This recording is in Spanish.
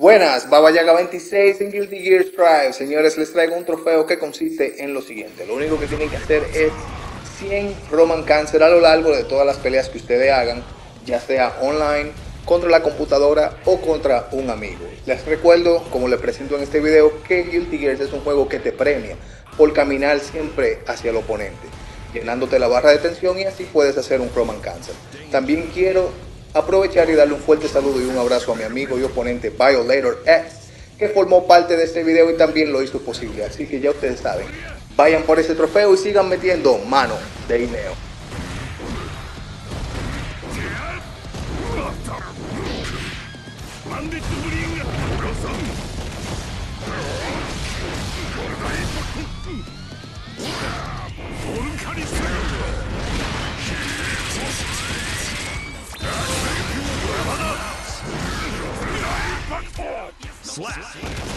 Buenas, Baba Yaga 26 en Guilty Gear Strive. Señores, les traigo un trofeo que consiste en lo siguiente. Lo único que tienen que hacer es 100 Roman Cancer a lo largo de todas las peleas que ustedes hagan, ya sea online, contra la computadora o contra un amigo. Les recuerdo, como les presento en este video, que Guilty Gear es un juego que te premia por caminar siempre hacia el oponente, llenándote la barra de tensión y así puedes hacer un Roman Cancer. También quiero aprovechar y darle un fuerte saludo y un abrazo a mi amigo y oponente Violator X, que formó parte de este video y también lo hizo posible. Así que ya ustedes saben, vayan por ese trofeo y sigan metiendo mano de Ineo. Slap. Slap.